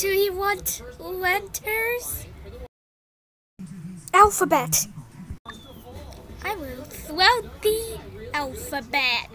Do you want letters? Alphabet. I will throw the alphabet.